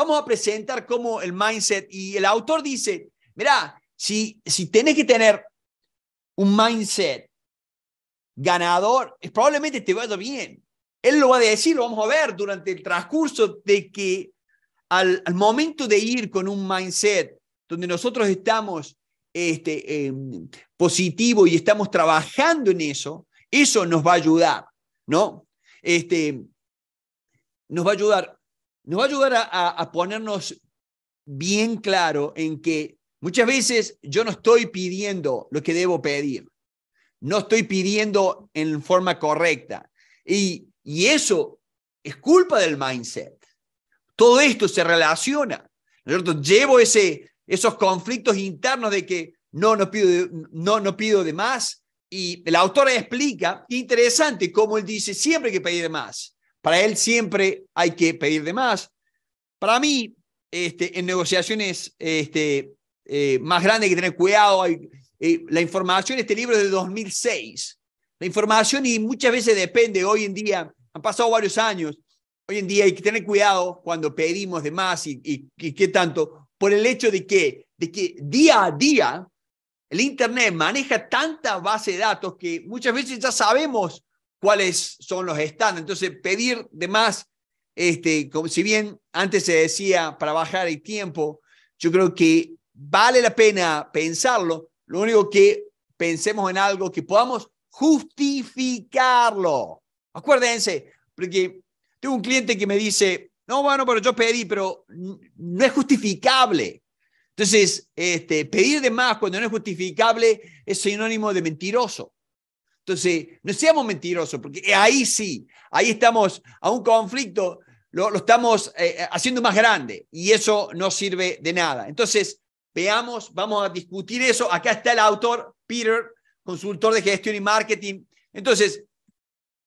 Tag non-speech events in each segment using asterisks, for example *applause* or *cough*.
vamos a presentar como el mindset y el autor dice, mira, si, si tenés que tener un mindset ganador, probablemente te vaya bien. Él lo va a decir, lo vamos a ver durante el transcurso de que al, momento de ir con un mindset donde nosotros estamos este, em, positivo y estamos trabajando en eso, eso nos va a ayudar, ¿no? Este, nos va a ayudar, nos va a ayudar a, ponernos bien claro en que muchas veces yo no estoy pidiendo lo que debo pedir, no estoy pidiendo en forma correcta. Y, eso es culpa del mindset. Todo esto se relaciona. ¿no Llevo esos conflictos internos de que no, no pido, de, no, no pido de más. Y el autor explica, interesante, cómo él dice, siempre que pedir más. Para él siempre hay que pedir de más. Para mí, este, en negociaciones este, eh, más grandes hay que tener cuidado. Hay, eh, la información, este libro es de 2006. La información y muchas veces depende, hoy en día, han pasado varios años, Hoy en día hay que tener cuidado cuando pedimos de más y, qué tanto, por el hecho de que, de que día a día el Internet maneja tanta base de datos que muchas veces ya sabemos cuáles son los estándares. Entonces, pedir de más, este, como si bien antes se decía para bajar el tiempo, yo creo que vale la pena pensarlo. Lo único que pensemos en algo que podamos justificarlo. Acuérdense, porque tengo un cliente que me dice, no, bueno, pero yo pedí, pero no es justificable. Entonces, este, pedir de más cuando no es justificable es sinónimo de mentiroso. Entonces, no seamos mentirosos, porque ahí sí, ahí estamos a un conflicto, lo, estamos eh, eh, haciendo más grande y eso no sirve de nada. Entonces, veamos, vamos a discutir eso. Acá está el autor, Peter, consultor de gestión y marketing. Entonces,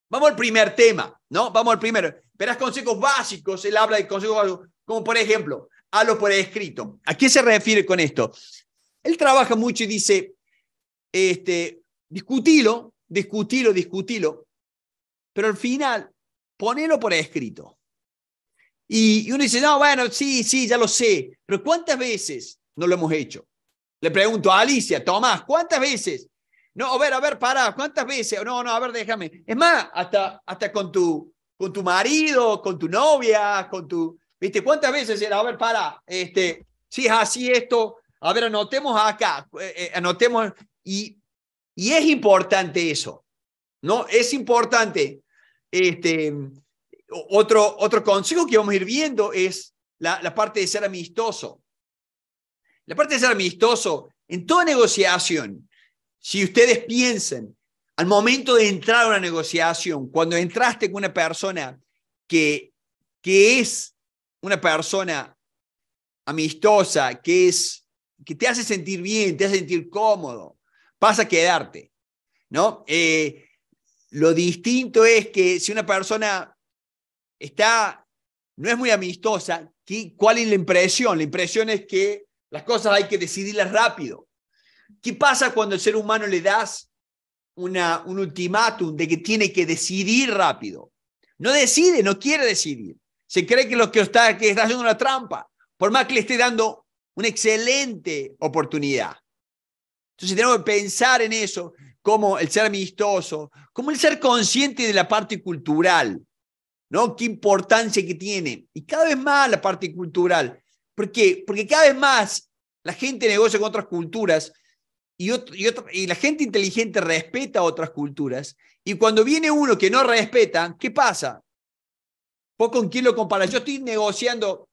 vamos al primer tema, ¿no? Vamos al primero verás consejos básicos, él habla de consejos básicos, como por ejemplo, lo por escrito. ¿A qué se refiere con esto? Él trabaja mucho y dice, este, discutilo, discutilo, discutilo, pero al final, ponelo por escrito. Y, uno dice, no, bueno, sí, sí, ya lo sé, pero ¿cuántas veces no lo hemos hecho? Le pregunto a Alicia, Tomás, ¿cuántas veces? No, a ver, a ver, para, ¿cuántas veces? No, no, a ver, déjame. Es más, hasta, hasta con tu con tu marido, con tu novia, con tu, ¿viste? ¿Cuántas veces era, a ver, para, este, si es así esto, a ver, anotemos acá, eh, eh, anotemos, y, y es importante eso, ¿no? Es importante, este, otro, otro consejo que vamos a ir viendo es la, la parte de ser amistoso. La parte de ser amistoso, en toda negociación, si ustedes piensan al momento de entrar a una negociación, cuando entraste con una persona que, que es una persona amistosa, que, es, que te hace sentir bien, te hace sentir cómodo, vas a quedarte, ¿no? Eh, lo distinto es que si una persona está, no es muy amistosa, ¿cuál es la impresión? La impresión es que las cosas hay que decidirlas rápido. ¿Qué pasa cuando el ser humano le das un ultimátum de que tiene que decidir rápido. No decide, no quiere decidir. Se cree que lo que está, que está haciendo una trampa, por más que le esté dando una excelente oportunidad. Entonces tenemos que pensar en eso, como el ser amistoso, como el ser consciente de la parte cultural, ¿no? Qué importancia que tiene. Y cada vez más la parte cultural. ¿Por qué? Porque cada vez más la gente negocia con otras culturas y, y, la gente inteligente respeta otras culturas. Y cuando viene uno que no respeta, ¿qué pasa? ¿Vos con quién lo comparas? Yo estoy negociando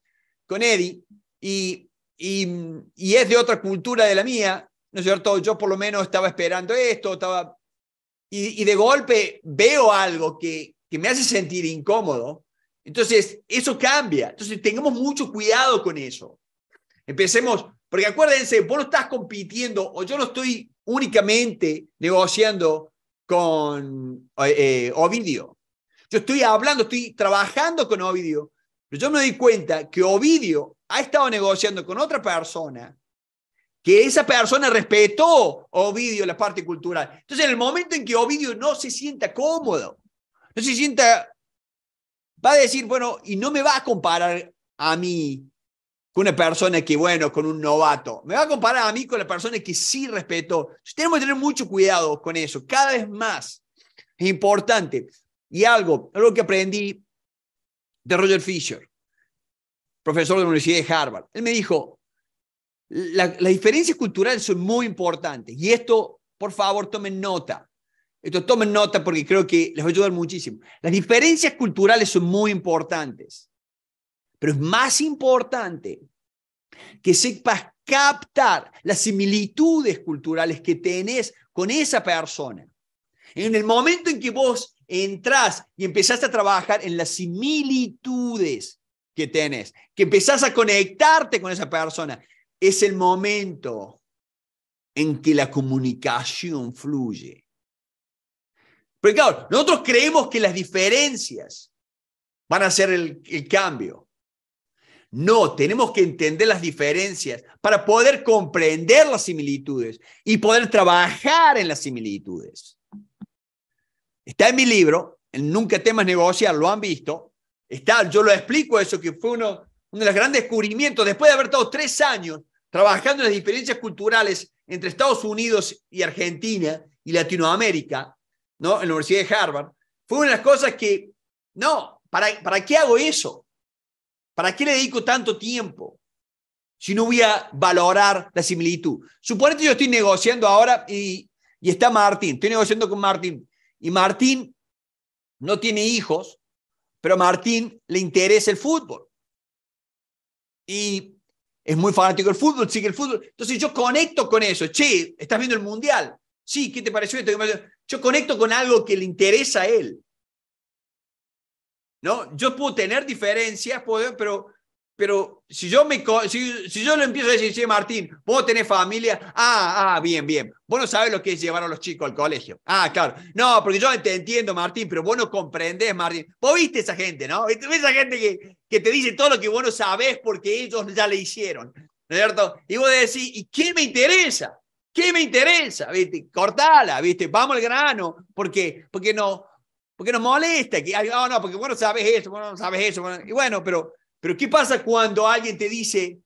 con Eddie y, y, es de otra cultura de la mía, ¿no es cierto? Yo por lo menos estaba esperando esto, estaba... Y, de golpe veo algo que, que me hace sentir incómodo. Entonces, eso cambia. Entonces, tengamos mucho cuidado con eso. Empecemos, porque acuérdense, vos no estás compitiendo o yo no estoy únicamente negociando con eh, Ovidio. Yo estoy hablando, estoy trabajando con Ovidio, pero yo me doy cuenta que Ovidio ha estado negociando con otra persona, que esa persona respetó Ovidio la parte cultural. Entonces, en el momento en que Ovidio no se sienta cómodo, no se sienta, va a decir, bueno, y no me va a comparar a mí con una persona que, bueno, con un novato. Me va a comparar a mí con la persona que sí respeto. Tenemos que tener mucho cuidado con eso, cada vez más. Es importante. Y algo, algo que aprendí de Roger Fisher, profesor de la Universidad de Harvard. Él me dijo, las diferencias culturales son muy importantes. Y esto, por favor, tomen nota. Esto tomen nota porque creo que les va a ayudar muchísimo. Las diferencias culturales son muy importantes. Pero es más importante que sepas captar las similitudes culturales que tenés con esa persona. En el momento en que vos entras y empezás a trabajar en las similitudes que tenés, que empezás a conectarte con esa persona, es el momento en que la comunicación fluye. Porque claro, nosotros creemos que las diferencias van a hacer el, cambio. No, tenemos que entender las diferencias para poder comprender las similitudes y poder trabajar en las similitudes. Está en mi libro, en Nunca temas negociar, lo han visto. Está, yo lo explico eso, que fue uno, uno de los grandes descubrimientos, después de haber estado tres años trabajando en las diferencias culturales entre Estados Unidos y Argentina y Latinoamérica, ¿no? En la Universidad de Harvard, fue una de las cosas que, no, ¿para, para qué hago eso? ¿Para qué le dedico tanto tiempo si no voy a valorar la similitud? Suponete yo estoy negociando ahora y, y está Martín, estoy negociando con Martín y Martín no tiene hijos, pero a Martín le interesa el fútbol. Y es muy fanático del fútbol, sigue el fútbol. Entonces yo conecto con eso. Che, ¿estás viendo el mundial? Sí, ¿qué te pareció esto? Yo conecto con algo que le interesa a él. ¿no? Yo puedo tener diferencias, pero, pero si yo me si, si yo le empiezo a decir, Martín, vos tenés familia, ah, ah, bien, bien. Vos no sabes lo que es llevar a los chicos al colegio. Ah, claro. No, porque yo te entiendo, Martín, pero vos no comprendés, Martín. Vos viste esa gente, ¿no? ¿Viste esa gente que, que te dice todo lo que vos no sabés porque ellos ya le hicieron, ¿no es cierto? Y vos decís, ¿y qué me interesa? ¿Qué me interesa? ¿Viste? Cortala, ¿viste? Vamos al grano, porque, porque no, porque nos molesta, que, oh, no, porque bueno sabes eso, bueno sabes eso. y bueno, pero, pero ¿qué pasa cuando alguien te dice,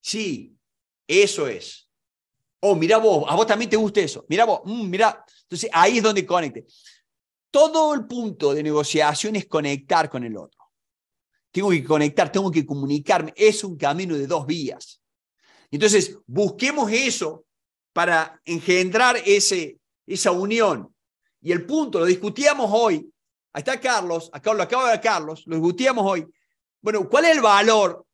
sí, eso es? Oh, mira vos, a vos también te gusta eso. Mira vos, mm, mira. Entonces ahí es donde conecte. Todo el punto de negociación es conectar con el otro. Tengo que conectar, tengo que comunicarme. Es un camino de dos vías. Entonces, busquemos eso para engendrar ese, esa unión. Y el punto, lo discutíamos hoy, Ahí está Carlos, acá lo acabo de Carlos, lo discutíamos hoy. Bueno, ¿cuál es el valor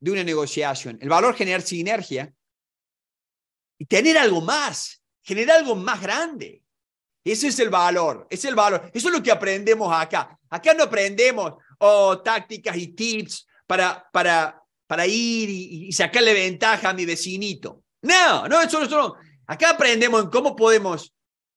de una negociación? El valor generar sinergia y tener algo más, generar algo más grande. Ese es el valor, es el valor. Eso es lo que aprendemos acá. Acá no aprendemos oh, tácticas y tips para, para, para ir y, sacarle ventaja a mi vecinito. No, no, eso, eso no. Acá aprendemos en cómo podemos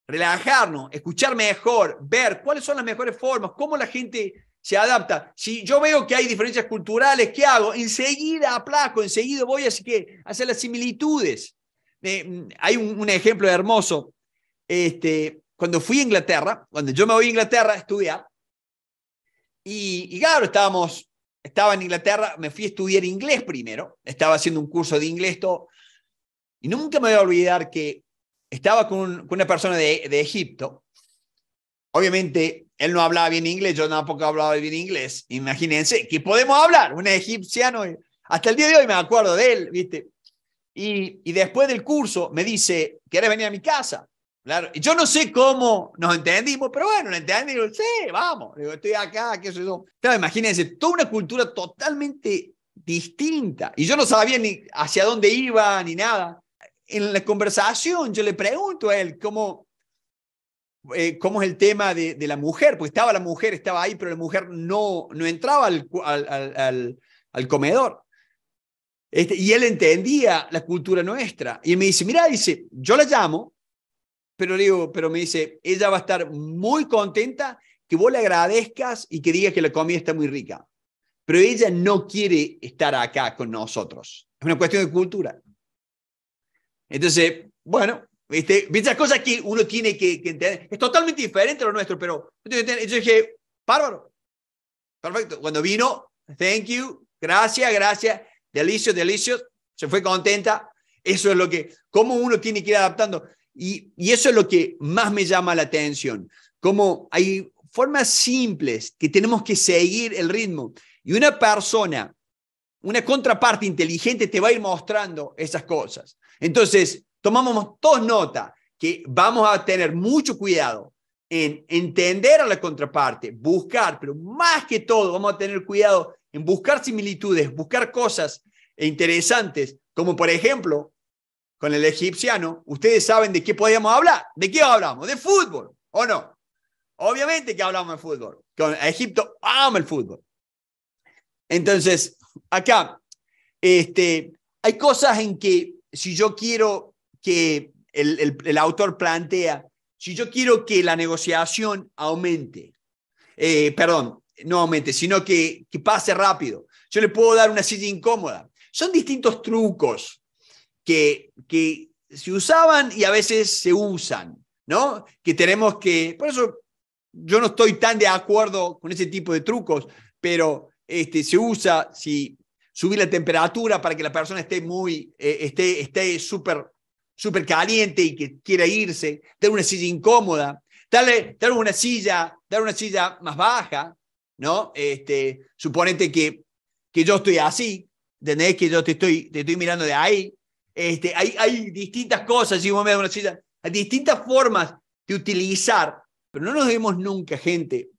relajarnos, escuchar mejor, ver cuáles son las mejores formas, cómo la gente se adapta. Si yo veo que hay diferencias culturales, ¿qué hago? Enseguida aplaco, enseguida voy a hacer las similitudes. Eh, hay un, ejemplo hermoso. Este, cuando fui a Inglaterra, cuando yo me voy a Inglaterra a estudiar, y, claro, estábamos, estaba en Inglaterra, me fui a estudiar inglés primero, estaba haciendo un curso de inglés, todo, y nunca me voy a olvidar que estaba con, una persona de, de, Egipto. Obviamente, él no hablaba bien inglés, yo tampoco hablaba bien inglés. Imagínense que podemos hablar, un egipciano. Hasta el día de hoy me acuerdo de él, ¿viste? Y, después del curso me dice, ¿quieres venir a mi casa? Claro, yo no sé cómo nos entendimos, pero bueno, lo entendí, digo, sí, vamos, digo, estoy acá, qué sé yo. Claro, imagínense, toda una cultura totalmente distinta. Y yo no sabía ni hacia dónde iba, ni nada en la conversación yo le pregunto a él cómo, eh, cómo es el tema de, la mujer, porque estaba la mujer, estaba ahí, pero la mujer no, no entraba al, comedor. Este, y él entendía la cultura nuestra. Y me dice, mira, dice, yo la llamo, pero, digo, pero me dice, ella va a estar muy contenta que vos le agradezcas y que digas que la comida está muy rica. Pero ella no quiere estar acá con nosotros. Es una cuestión de cultura. Entonces, bueno, ¿viste? Esas cosas que uno tiene que, entender. Es totalmente diferente a lo nuestro, pero yo dije, bárbaro. Perfecto. Cuando vino, thank you, gracias, gracias, delicio, delicio, se fue contenta. Eso es lo que, cómo uno tiene que ir adaptando. Y, y eso es lo que más me llama la atención. Cómo hay formas simples que tenemos que seguir el ritmo. Y una persona, una contraparte inteligente te va a ir mostrando esas cosas. Entonces, tomamos todos nota que vamos a tener mucho cuidado en entender a la contraparte, buscar, pero más que todo vamos a tener cuidado en buscar similitudes, buscar cosas interesantes, como por ejemplo, con el egipciano, ustedes saben de qué podíamos hablar. ¿De qué hablamos? De fútbol, ¿o no? Obviamente que hablamos de fútbol. Con Egipto ama el fútbol. Entonces, acá, este, hay cosas en que si yo quiero que el, el, autor plantea, si yo quiero que la negociación aumente, eh, perdón, no aumente, sino que, que pase rápido, yo le puedo dar una silla incómoda. Son distintos trucos que, que se usaban y a veces se usan, ¿no? Que tenemos que, por eso yo no estoy tan de acuerdo con ese tipo de trucos, pero este, se usa si subir la temperatura para que la persona esté muy, eh, esté, esté súper súper caliente y que quiera irse, dar una silla incómoda, darle, darle una silla, dar una silla más baja, ¿no? Este, suponete que, que yo estoy así, ¿entendés? Que yo te estoy, te estoy mirando de ahí. Este, hay, hay distintas cosas, si me una silla, hay distintas formas de utilizar pero no nos vemos nunca, gente.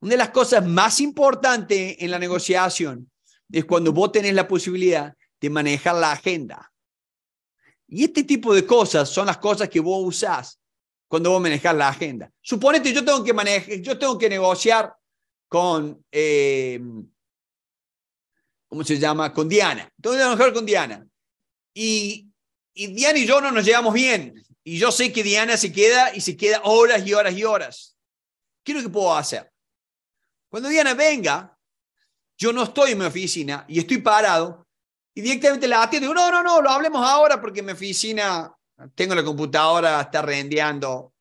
Una de las cosas más importantes en la negociación es cuando vos tenés la posibilidad de manejar la agenda. Y este tipo de cosas son las cosas que vos usás cuando vos manejás la agenda. Suponete, yo tengo que manejar, yo tengo que negociar con, eh, ¿cómo se llama? Con Diana. Tengo que negociar con Diana. Y, y Diana y yo no nos llevamos bien. Y yo sé que Diana se queda y se queda horas y horas y horas. ¿Qué es lo que puedo hacer? Cuando Diana venga, yo no estoy en mi oficina y estoy parado y directamente la atiendo. Digo, no, no, no, lo hablemos ahora porque mi oficina, tengo la computadora, está rendeando.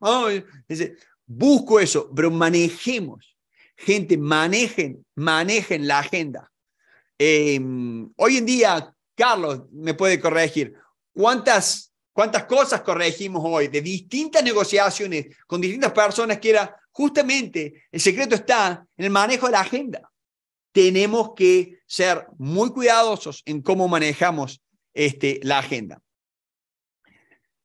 busco eso, pero manejemos. Gente, manejen, manejen la agenda. Em, hoy en día, Carlos me puede corregir, ¿cuántas cuántas cosas corregimos hoy de distintas negociaciones con distintas personas que era justamente el secreto está en el manejo de la agenda. Tenemos que ser muy cuidadosos en cómo manejamos este, la agenda.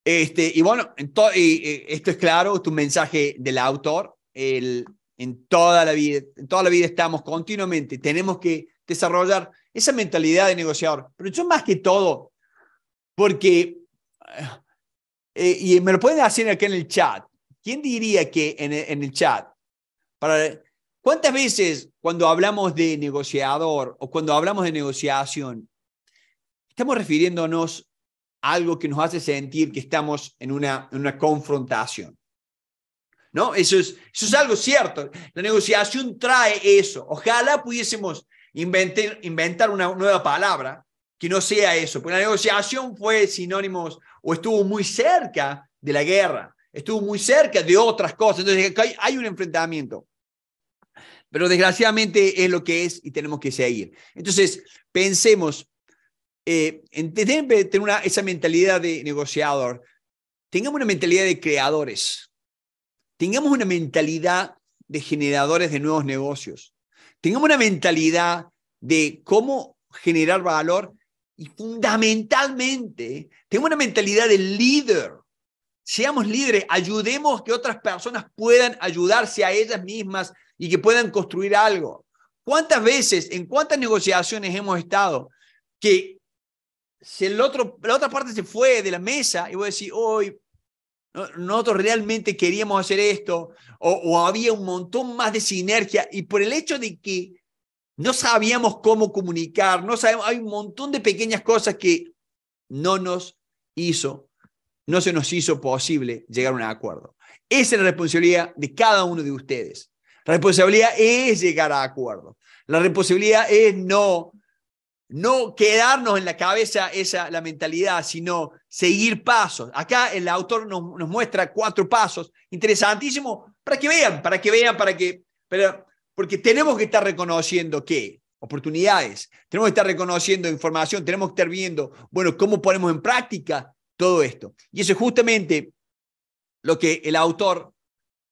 Este, y bueno, esto es claro, tu mensaje del autor. El, en, toda la vida, en toda la vida estamos continuamente, tenemos que desarrollar esa mentalidad de negociador. Pero yo más que todo, porque eh, y me lo pueden hacer aquí en el chat. ¿Quién diría que en el chat? Para, ¿Cuántas veces cuando hablamos de negociador o cuando hablamos de negociación, estamos refiriéndonos a algo que nos hace sentir que estamos en una, confrontación? ¿No? Eso es, algo cierto. La negociación trae eso. Ojalá pudiésemos inventar, una nueva palabra que no sea eso, porque la negociación fue sinónimo o estuvo muy cerca de la guerra, estuvo muy cerca de otras cosas. Entonces, hay un enfrentamiento. Pero desgraciadamente es lo que es y tenemos que seguir. Entonces, pensemos, eh, en tener una, esa mentalidad de negociador, tengamos una mentalidad de creadores, tengamos una mentalidad de generadores de nuevos negocios, tengamos una mentalidad de cómo generar valor y fundamentalmente, tengo una mentalidad de líder. Seamos líderes, ayudemos que otras personas puedan ayudarse a ellas mismas y que puedan construir algo. ¿Cuántas veces, en cuántas negociaciones hemos estado que si el otro, la otra parte se fue de la mesa y voy a decir, hoy nosotros realmente queríamos hacer esto, o, o, había un montón más de sinergia, y por el hecho de que no sabíamos cómo comunicar, no sabemos, hay un montón de pequeñas cosas que no nos hizo, no se nos hizo posible llegar a un acuerdo. Esa es la responsabilidad de cada uno de ustedes. La responsabilidad es llegar a acuerdo. La responsabilidad es no, no quedarnos en la cabeza esa la mentalidad, sino seguir pasos. Acá el autor nos, nos muestra cuatro pasos interesantísimos para que vean, para que vean, para que, pero porque tenemos que estar reconociendo que oportunidades, tenemos que estar reconociendo información, tenemos que estar viendo, bueno, cómo ponemos en práctica todo esto. Y eso es justamente lo que el autor,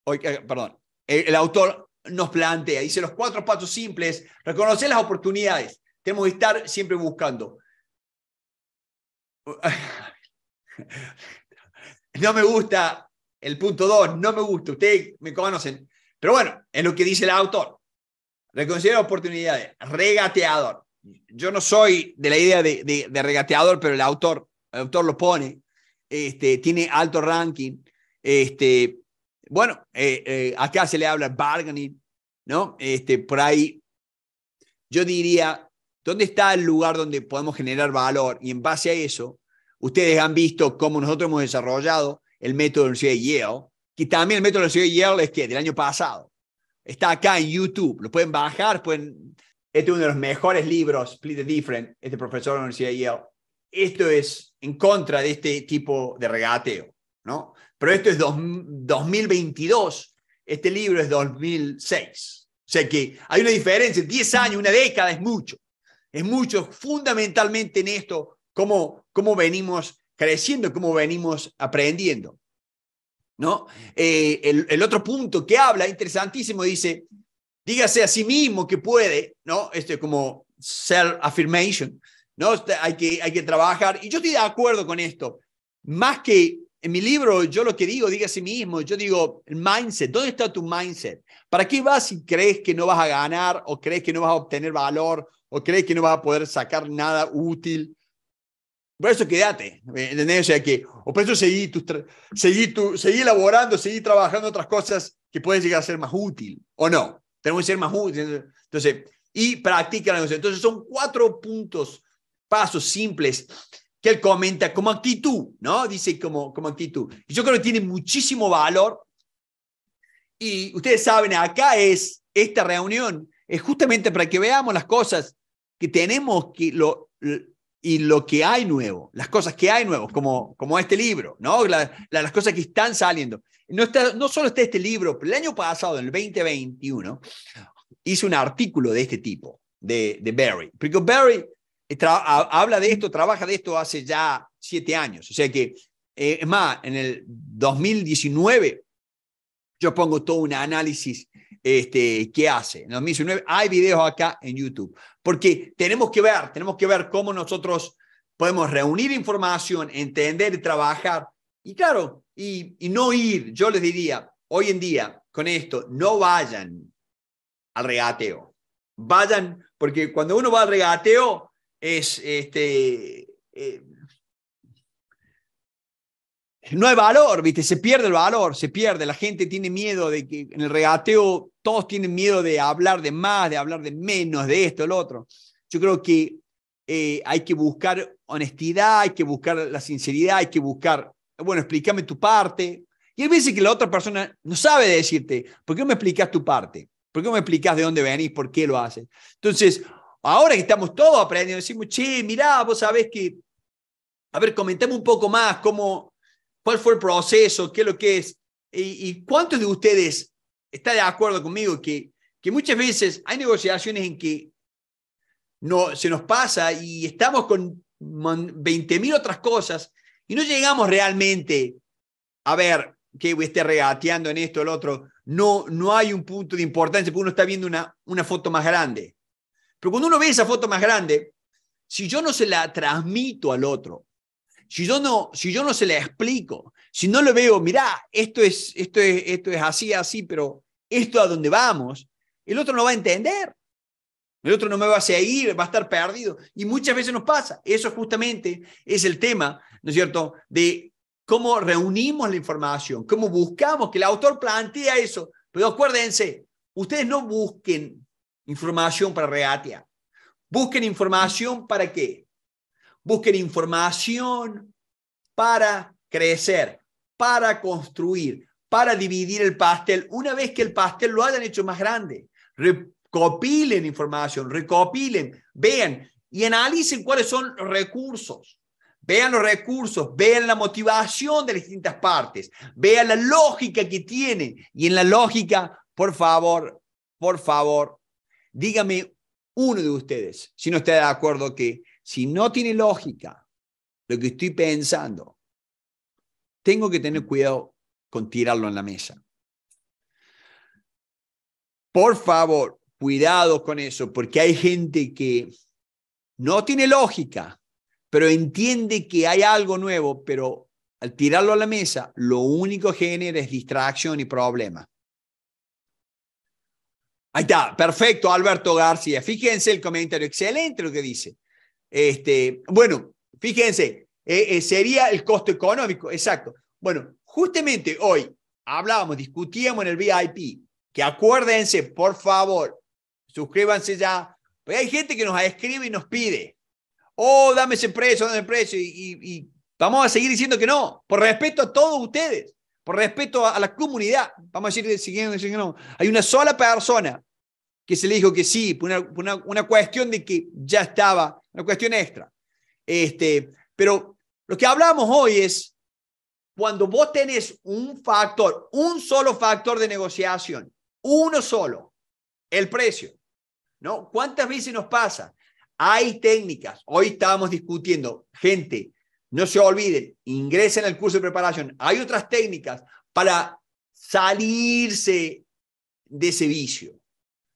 perdón, el, autor nos plantea. Dice los cuatro pasos simples, reconocer las oportunidades. Tenemos que estar siempre buscando. *laughs* No me gusta el punto dos, no me gusta, ustedes me conocen. Pero bueno, es lo que dice el autor. Reconocer oportunidades, regateador. Yo no soy de la idea de, de, regateador, pero el autor, el autor lo pone. Este, tiene alto ranking. Este, bueno, eh, eh, acá se le habla bargaining, ¿no? Este, por ahí, yo diría, ¿dónde está el lugar donde podemos generar valor? Y en base a eso, ustedes han visto cómo nosotros hemos desarrollado el método de la Universidad de Yale, que también el método de la Universidad de Yale es que del año pasado. Está acá en YouTube, lo pueden bajar, pueden... Este es uno de los mejores libros, Split the Different, este profesor de la Universidad de Yale. Esto es en contra de este tipo de regateo, ¿no? Pero esto es 2022, este libro es 2006. O sea que hay una diferencia, 10 años, una década es mucho. Es mucho fundamentalmente en esto, cómo, cómo venimos creciendo, cómo venimos aprendiendo. ¿no? Eh, el, otro punto que habla, interesantísimo, dice, dígase a sí mismo que puede, ¿no? Esto es como self-affirmation, ¿no? Hay que, hay que trabajar. Y yo estoy de acuerdo con esto. Más que en mi libro, yo lo que digo, diga a sí mismo, yo digo, el mindset, ¿dónde está tu mindset? ¿Para qué vas si crees que no vas a ganar o crees que no vas a obtener valor o crees que no vas a poder sacar nada útil? Por eso quédate, ¿entendés? O sea que, o por eso seguí, tu, seguí, tu, seguí elaborando, seguí trabajando otras cosas que pueden llegar a ser más útil, ¿o no? Tenemos que ser más útiles. Entonces, y practica la negocio. Entonces, son cuatro puntos, pasos simples que él comenta como actitud, ¿no? Dice como, como actitud. Y yo creo que tiene muchísimo valor. Y ustedes saben, acá es esta reunión, es justamente para que veamos las cosas que tenemos que lo, y lo que hay nuevo, las cosas que hay nuevos, como, como este libro, ¿no? las cosas que están saliendo. No, está, no solo está este libro, pero el año pasado, en el 2021, hice un artículo de este tipo, de, de Barry. Porque Barry habla de esto, trabaja de esto hace ya siete años. O sea que, eh, es más, en el 2019 yo pongo todo un análisis este, que hace. En 2019 hay videos acá en YouTube, porque tenemos que ver, tenemos que ver cómo nosotros podemos reunir información, entender y trabajar. Y claro, y, y no ir, yo les diría, hoy en día, con esto, no vayan al regateo. Vayan, porque cuando uno va al regateo, es este. Eh, no hay valor, ¿viste? Se pierde el valor, se pierde. La gente tiene miedo de que en el regateo todos tienen miedo de hablar de más, de hablar de menos, de esto, lo otro. Yo creo que eh, hay que buscar honestidad, hay que buscar la sinceridad, hay que buscar, bueno, explícame tu parte. Y hay veces que la otra persona no sabe decirte, ¿por qué no me explicas tu parte? ¿Por qué no me explicas de dónde venís, por qué lo haces? Entonces, Ahora que estamos todos aprendiendo, decimos, che, mirá, vos sabés que, a ver, comentame un poco más cómo, cuál fue el proceso, qué es lo que es, y, cuántos de ustedes está de acuerdo conmigo que, que muchas veces hay negociaciones en que no, se nos pasa y estamos con 20.000 otras cosas y no llegamos realmente a ver que esté regateando en esto o el otro. No, no hay un punto de importancia porque uno está viendo una, una foto más grande. Pero cuando uno ve esa foto más grande, si yo no se la transmito al otro, si yo no, si yo no se la explico, si no le veo, mirá, esto es, esto es, esto es así, así, pero esto a dónde vamos, el otro no va a entender. El otro no me va a seguir, va a estar perdido. Y muchas veces nos pasa. Eso justamente es el tema, ¿no es cierto?, de cómo reunimos la información, cómo buscamos que el autor plantea eso. Pero acuérdense, ustedes no busquen información para regatear. Busquen información para qué? Busquen información para crecer, para construir, para dividir el pastel. Una vez que el pastel lo hayan hecho más grande, recopilen información, recopilen, vean y analicen cuáles son los recursos. Vean los recursos, vean la motivación de las distintas partes, vean la lógica que tiene. Y en la lógica, por favor, por favor, dígame uno de ustedes, si no está de acuerdo que si no tiene lógica lo que estoy pensando, tengo que tener cuidado con tirarlo en la mesa. Por favor, cuidado con eso, porque hay gente que no tiene lógica, pero entiende que hay algo nuevo, pero al tirarlo a la mesa, lo único que genera es distracción y problema. Ahí está, perfecto, Alberto García. Fíjense el comentario, excelente lo que dice. Este, bueno, fíjense, eh, eh, sería el costo económico, exacto. Bueno, justamente hoy hablábamos, discutíamos en el VIP, que acuérdense, por favor, suscríbanse ya, porque hay gente que nos escribe y nos pide, oh, dame ese precio, dame ese precio, y, vamos a seguir diciendo que no, por respeto a todos ustedes, por respeto a, la comunidad, vamos a seguir siguiendo no. Hay una sola persona que se le dijo que sí, por una, una, cuestión de que ya estaba, una cuestión extra. Este, pero lo que hablamos hoy es cuando vos tenés un factor, un solo factor de negociación, uno solo, el precio, ¿no? ¿Cuántas veces nos pasa? Hay técnicas, hoy estábamos discutiendo, gente, no se olviden, ingresen al curso de preparación, hay otras técnicas para salirse de ese vicio.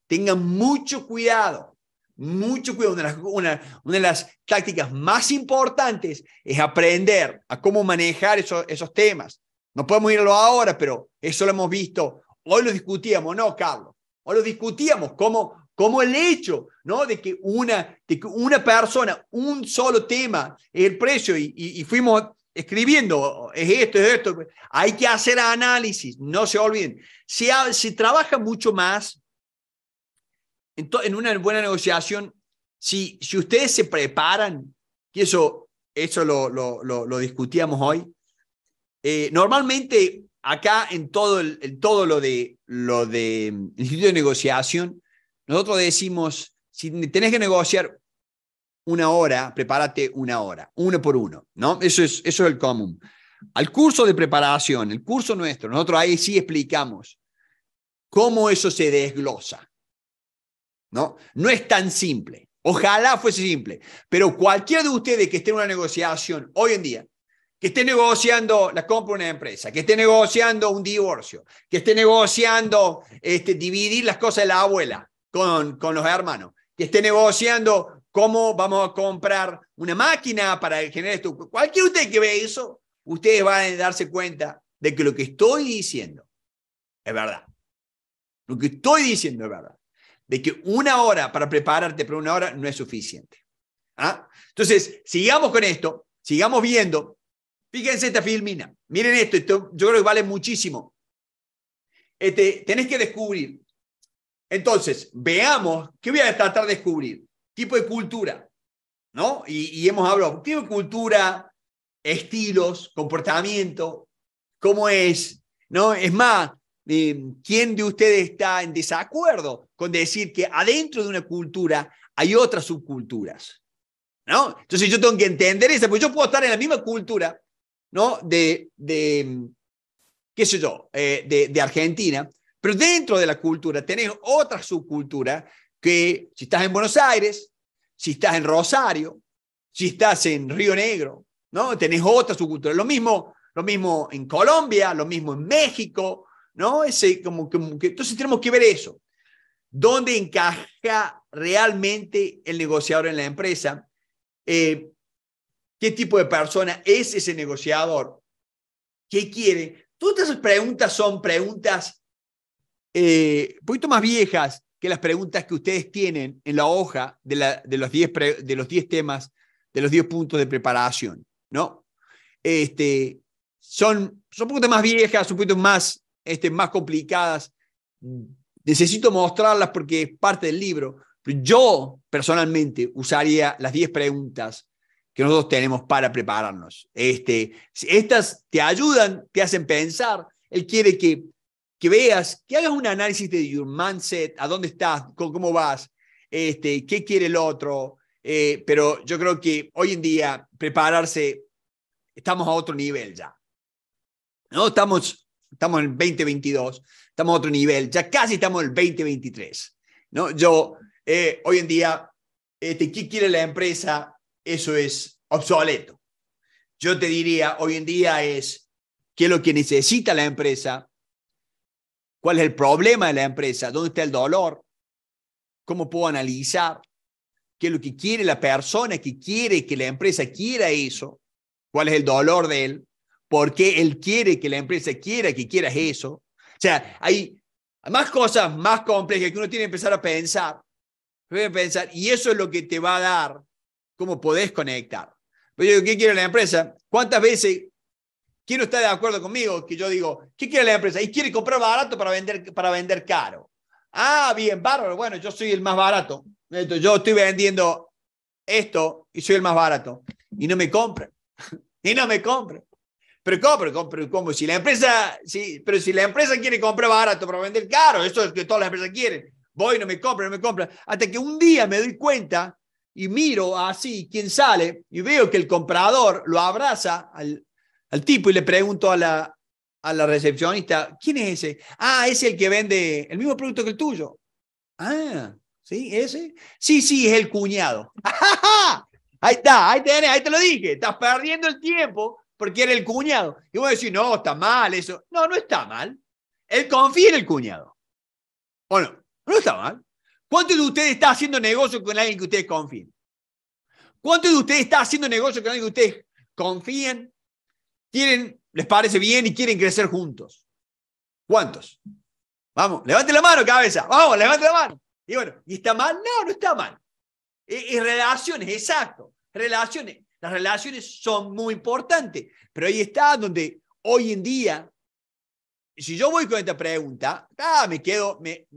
Tengan mucho cuidado, mucho cuidado. Una de, las, una, tácticas más importantes es aprender a cómo manejar esos, esos temas. No podemos irlo ahora, pero eso lo hemos visto. Hoy lo discutíamos, ¿no, Carlos? Hoy lo discutíamos, cómo, como el hecho ¿no? de, que una, de que una persona, un solo tema, el precio, y, y, fuimos escribiendo, es esto, es esto, hay que hacer análisis, no se olviden. Si, si trabaja mucho más en, en, una buena negociación, si, si ustedes se preparan, y eso, eso lo, lo, lo, discutíamos hoy, eh, normalmente acá en todo, el, todo lo de, lo de instituto de negociación, nosotros decimos, si tenés que negociar una hora, prepárate una hora, uno por uno, ¿no? Eso es, eso es el común. Al curso de preparación, el curso nuestro, nosotros ahí sí explicamos cómo eso se desglosa, ¿no? No es tan simple. Ojalá fuese simple, pero cualquiera de ustedes que esté en una negociación hoy en día, que esté negociando la compra de una empresa, que esté negociando un divorcio, que esté negociando este, dividir las cosas de la abuela, con, con los hermanos, que esté negociando cómo vamos a comprar una máquina para generar esto. Cualquier usted que ve eso, ustedes van a darse cuenta de que lo que estoy diciendo es verdad. Lo que estoy diciendo es verdad. De que una hora para prepararte para una hora no es suficiente. ¿Ah? Entonces, sigamos con esto, sigamos viendo. Fíjense esta filmina. Miren esto, esto yo creo que vale muchísimo. Este, tenés que descubrir entonces, veamos, ¿qué voy a tratar de descubrir? Tipo de cultura, ¿no? Y, hemos hablado, tipo de cultura, estilos, comportamiento, cómo es, ¿no? Es más, eh, ¿quién de ustedes está en desacuerdo con decir que adentro de una cultura hay otras subculturas? ¿No? Entonces yo tengo que entender eso, porque yo puedo estar en la misma cultura, ¿no? De, qué yo, eh, de Argentina, pero dentro de la cultura tenés otra subcultura que si estás en Buenos Aires, si estás en Rosario, si estás en Río Negro, ¿no? Tenés otra subcultura. Lo mismo, lo mismo en Colombia, lo mismo en México, ¿no? Ese, como, que, entonces tenemos que ver eso. ¿Dónde encaja realmente el negociador en la empresa? Eh, ¿Qué tipo de persona es ese negociador? ¿Qué quiere? Todas esas preguntas son preguntas eh, un poquito más viejas que las preguntas que ustedes tienen en la hoja de, la, de los 10 de los temas, de los 10 puntos de preparación, ¿no? Este, son, son un poquito más viejas, un poquito más, este, más complicadas. Necesito mostrarlas porque es parte del libro. yo personalmente usaría las 10 preguntas que nosotros tenemos para prepararnos. Este, estas te ayudan, te hacen pensar. Él quiere que que veas, que hagas un análisis de your mindset, a dónde estás, cómo vas, este, qué quiere el otro. Eh, pero yo creo que hoy en día prepararse, estamos a otro nivel ya. ¿no? Estamos, estamos en el 2022, estamos a otro nivel, ya casi estamos en el 2023. ¿no? Yo, eh, hoy en día, este, ¿qué quiere la empresa? Eso es obsoleto. Yo te diría, hoy en día es qué es lo que necesita la empresa, cuál es el problema de la empresa, dónde está el dolor, cómo puedo analizar, qué es lo que quiere la persona que quiere que la empresa quiera eso, cuál es el dolor de él, por qué él quiere que la empresa quiera que quieras eso. O sea, hay más cosas más complejas que uno tiene que empezar a pensar, pensar y eso es lo que te va a dar cómo podés conectar. Pero yo ¿qué quiere la empresa? ¿Cuántas veces ¿Quién no está de acuerdo conmigo? Que yo digo, ¿qué quiere la empresa? Y quiere comprar barato para vender, para vender caro. Ah, bien, bárbaro. Bueno, yo soy el más barato. yo estoy vendiendo esto y soy el más barato. Y no me compran. *laughs* y no me compran. Pero compro, compro, como si la empresa, sí, pero si la empresa quiere comprar barato para vender caro, eso es lo que todas las empresas quieren. Voy, no me compran, no me compran. Hasta que un día me doy cuenta y miro así quién sale y veo que el comprador lo abraza al, al tipo y le pregunto a la, a la recepcionista, ¿quién es ese? Ah, es el que vende el mismo producto que el tuyo. Ah, ¿sí? ¿Ese? Sí, sí, es el cuñado. *laughs* ahí está, ahí, tenés, ahí te lo dije. Estás perdiendo el tiempo porque era el cuñado. Y vos decís, no, está mal eso. No, no está mal. Él confía en el cuñado. ¿O no? No está mal. ¿Cuántos de ustedes está haciendo negocio con alguien que ustedes confíen? ¿Cuántos de ustedes está haciendo negocio con alguien que ustedes confíen quieren, les parece bien y quieren crecer juntos. ¿Cuántos? Vamos, levante la mano, cabeza. Vamos, levante la mano. Y bueno, ¿y está mal? No, no está mal. Y, relaciones, exacto. Relaciones. Las relaciones son muy importantes, pero ahí está donde hoy en día, si yo voy con esta pregunta, ah, me, quedo, me,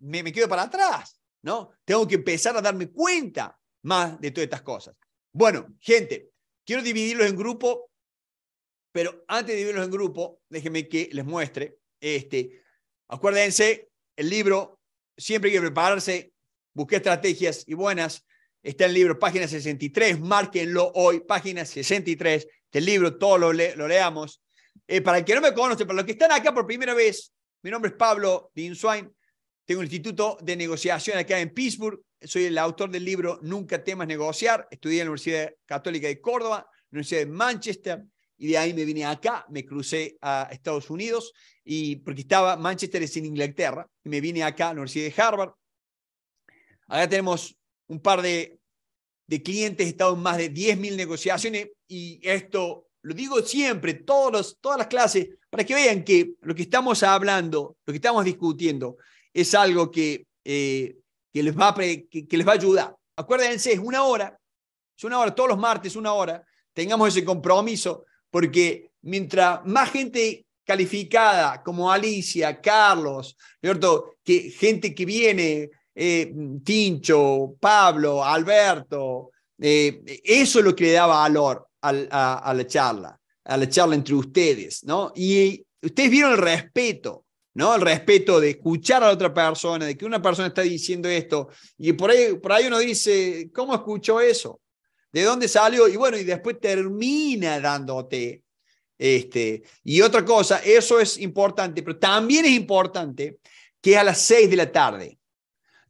me, me quedo para atrás, ¿no? Tengo que empezar a darme cuenta más de todas estas cosas. Bueno, gente, quiero dividirlos en grupos pero antes de dividirlos en grupo, déjenme que les muestre. Este, acuérdense, el libro, siempre hay que prepararse, busqué estrategias y buenas. Está el libro, página 63, márquenlo hoy, página 63 del libro, todo lo, lo leamos. Eh, para el que no me conoce, para los que están acá por primera vez, mi nombre es Pablo Dinswain, tengo un instituto de negociación acá en Pittsburgh, soy el autor del libro Nunca temas negociar, estudié en la Universidad Católica de Córdoba, Universidad de Manchester, y de ahí me vine acá, me crucé a Estados Unidos, y porque estaba, Manchester es en Inglaterra, me vine acá a la Universidad de Harvard. Acá tenemos un par de, de clientes, he estado en más de 10.000 negociaciones, y esto lo digo siempre, todos todas las clases, para que vean que lo que estamos hablando, lo que estamos discutiendo, es algo que, eh, que, les, va que, que les va a ayudar. Acuérdense, es una hora, es una hora, todos los martes, una hora, tengamos ese compromiso porque mientras más gente calificada como Alicia, Carlos, ¿cierto? Que gente que viene, eh, Tincho, Pablo, Alberto, eh, eso es lo que le da valor a, la charla, a la charla entre ustedes, ¿no? Y ustedes vieron el respeto, ¿no? El respeto de escuchar a la otra persona, de que una persona está diciendo esto, y por ahí, por ahí uno dice, ¿cómo escuchó eso? De dónde salió y bueno, y después termina dándote. Este, y otra cosa, eso es importante, pero también es importante que a las seis de la tarde.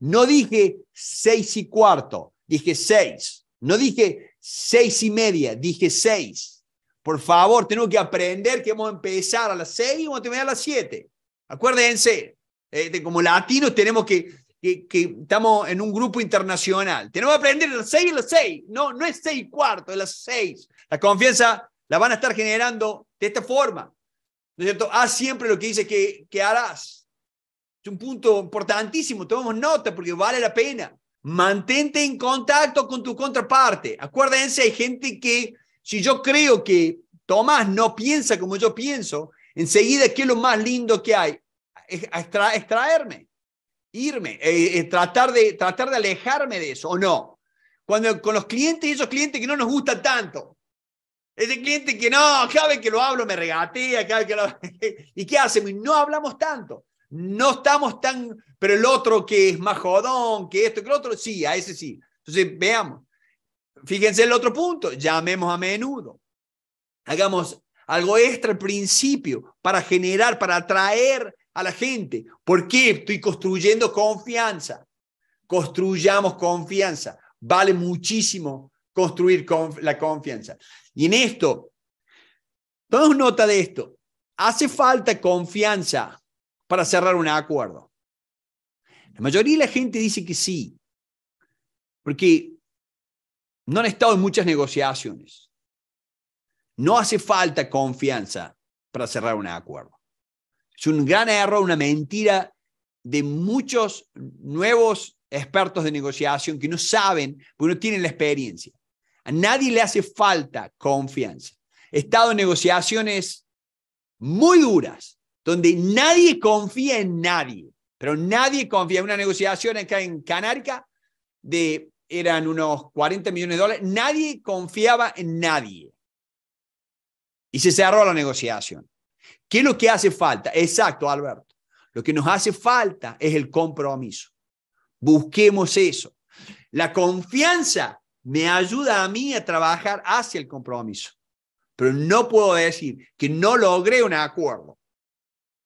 No dije seis y cuarto, dije seis. No dije seis y media, dije seis. Por favor, tenemos que aprender que vamos a empezar a las seis y vamos a terminar a las siete. Acuérdense, eh, como latinos tenemos que que, estamos en un grupo internacional. Tenemos que aprender las seis y las seis. No, no es seis y cuarto, es las seis. La confianza la van a estar generando de esta forma. ¿No es cierto? Haz siempre lo que dice que, que harás. Es un punto importantísimo. Tomemos nota porque vale la pena. Mantente en contacto con tu contraparte. Acuérdense, hay gente que, si yo creo que Tomás no piensa como yo pienso, enseguida, ¿qué es lo más lindo que hay? extraerme irme, eh, eh, tratar, de, tratar de alejarme de eso, ¿o no? Cuando con los clientes esos clientes que no nos gustan tanto. Ese cliente que no, cada vez que lo hablo me regatea, cada vez que lo... *laughs* ¿Y qué hacemos? No hablamos tanto. No estamos tan... Pero el otro que es más jodón, que esto, que el otro, sí, a ese sí. Entonces, veamos. Fíjense el otro punto, llamemos a menudo. Hagamos algo extra al principio para generar, para atraer a la gente. ¿Por qué? Estoy construyendo confianza. construyamos confianza. Vale muchísimo construir la confianza. Y en esto, tomemos nota de esto. Hace falta confianza para cerrar un acuerdo. La mayoría de la gente dice que sí, porque no han estado en muchas negociaciones. No hace falta confianza para cerrar un acuerdo. Es un gran error, una mentira de muchos nuevos expertos de negociación que no saben, porque no tienen la experiencia. A nadie le hace falta confianza. He estado en negociaciones muy duras, donde nadie confía en nadie, pero nadie confía en una negociación acá en Canarica de eran unos 40 millones de dólares, nadie confiaba en nadie. Y se cerró la negociación. ¿Qué es lo que hace falta? Exacto, Alberto. Lo que nos hace falta es el compromiso. Busquemos eso. La confianza me ayuda a mí a trabajar hacia el compromiso. Pero no puedo decir que no logré un acuerdo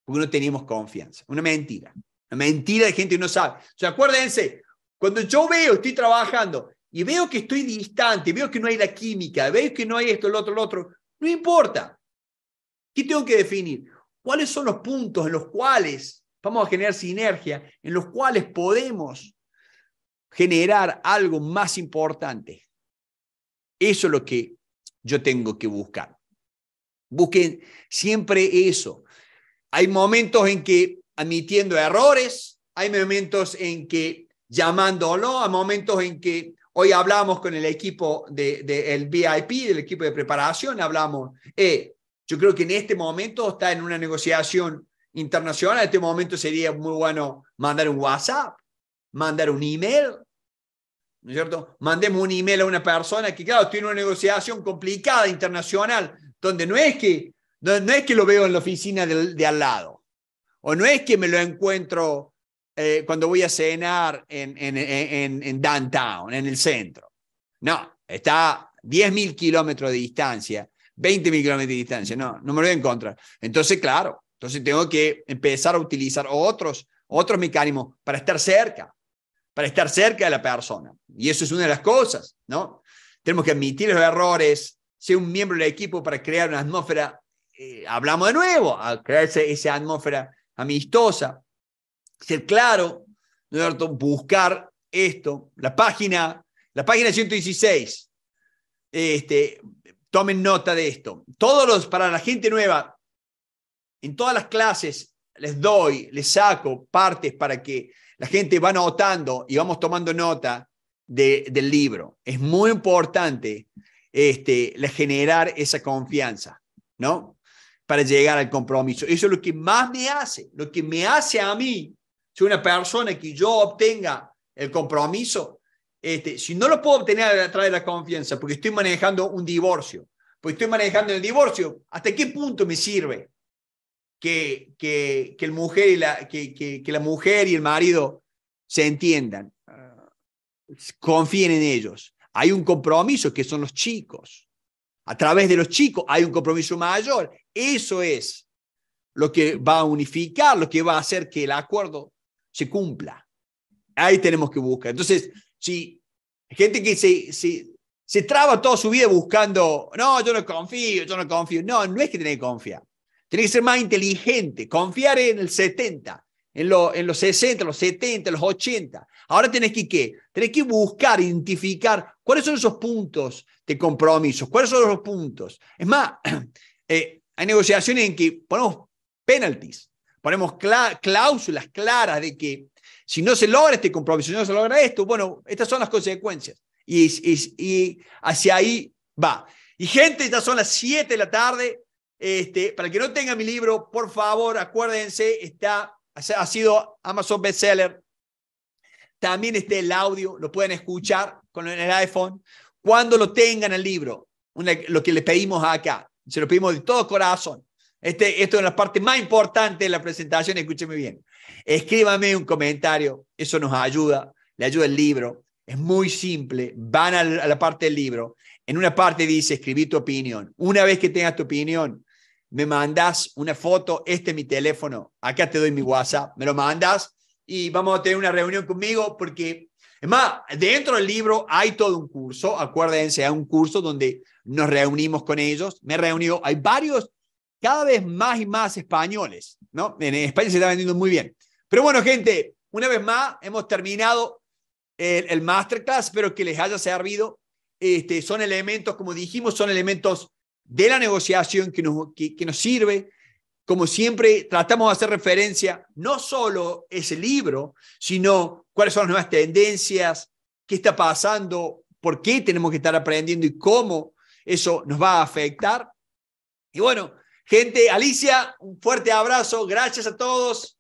porque no teníamos confianza. Una mentira. Una mentira de gente que no sabe. O sea, acuérdense, cuando yo veo, estoy trabajando y veo que estoy distante, veo que no hay la química, veo que no hay esto, lo otro, lo otro, no importa. ¿Qué tengo que definir? ¿Cuáles son los puntos en los cuales vamos a generar sinergia, en los cuales podemos generar algo más importante? Eso es lo que yo tengo que buscar. Busquen siempre eso. Hay momentos en que admitiendo errores, hay momentos en que llamándolo, hay momentos en que hoy hablamos con el equipo del de, VIP, del equipo de preparación, hablamos, eh, yo creo que en este momento está en una negociación internacional, en este momento sería muy bueno mandar un WhatsApp, mandar un email, ¿no es cierto? Mandemos un email a una persona que, claro, tiene una negociación complicada internacional, donde no es que, no, es que lo veo en la oficina de, de, al lado, o no es que me lo encuentro eh, cuando voy a cenar en, en, en, en downtown, en el centro. No, está a 10.000 kilómetros de distancia 20 mil kilómetros de distancia, no, no me lo voy a encontrar. Entonces, claro, entonces tengo que empezar a utilizar otros, otros mecanismos para estar cerca, para estar cerca de la persona. Y eso es una de las cosas, ¿no? Tenemos que admitir los errores, ser un miembro del equipo para crear una atmósfera, eh, hablamos de nuevo, a crear esa atmósfera amistosa, ser claro, ¿no buscar esto, la página, la página 116, este, Tomen nota de esto. Todos los, para la gente nueva, en todas las clases les doy, les saco partes para que la gente va notando y vamos tomando nota del libro. Es muy importante este, generar esa confianza, ¿no? Para llegar al compromiso. Eso es lo que más me hace, lo que me hace a mí, soy una persona que yo obtenga el compromiso, este, si no lo puedo obtener a través de la confianza, porque estoy manejando un divorcio, porque estoy manejando el divorcio, ¿hasta qué punto me sirve que, el mujer y la, que, la mujer y el marido se entiendan? Uh, confíen en ellos. Hay un compromiso que son los chicos. A través de los chicos hay un compromiso mayor. Eso es lo que va a unificar, lo que va a hacer que el acuerdo se cumpla. Ahí tenemos que buscar. Entonces, si gente que se, se, se traba toda su vida buscando, no, yo no confío, yo no confío. No, no es que tenés que confiar. Tenés que ser más inteligente, confiar en el 70, en, lo, en los 60, los 70, los 80. Ahora tenés que, ¿qué? Tenés que buscar, identificar cuáles son esos puntos de compromiso, cuáles son los puntos. Es más, *clears throat* eh, hay negociaciones en que ponemos penalties, ponemos cláusulas claras de que si no se logra este compromiso, si no se logra esto, bueno, estas son las consecuencias. Y, y, hacia ahí va. Y gente, estas son las 7 de la tarde. Este, para el que no tenga mi libro, por favor, acuérdense, está, ha sido Amazon bestseller. También está el audio, lo pueden escuchar con el iPhone. Cuando lo tengan el libro, lo que le pedimos acá, se lo pedimos de todo corazón. Este, esto es la parte más importante de la presentación, escúcheme bien. Escríbame un comentario, eso nos ayuda, le ayuda el libro. Es muy simple, van a la parte del libro. En una parte dice, escribí tu opinión. Una vez que tengas tu opinión, me mandas una foto, este es mi teléfono, acá te doy mi WhatsApp, me lo mandas y vamos a tener una reunión conmigo porque Es dentro del libro hay todo un curso, acuérdense, hay un curso donde nos reunimos con ellos, me he reunido, hay varios, cada vez más y más españoles, ¿no? En España se está vendiendo muy bien. Pero bueno, gente, una vez más, hemos terminado el, el masterclass, espero que les haya servido. Este, son elementos, como dijimos, son elementos de la negociación que nos, que, nos sirve. Como siempre, tratamos de hacer referencia no solo ese libro, sino cuáles son las nuevas tendencias, qué está pasando, por qué tenemos que estar aprendiendo y cómo eso nos va a afectar. Y bueno, gente, Alicia, un fuerte abrazo, gracias a todos.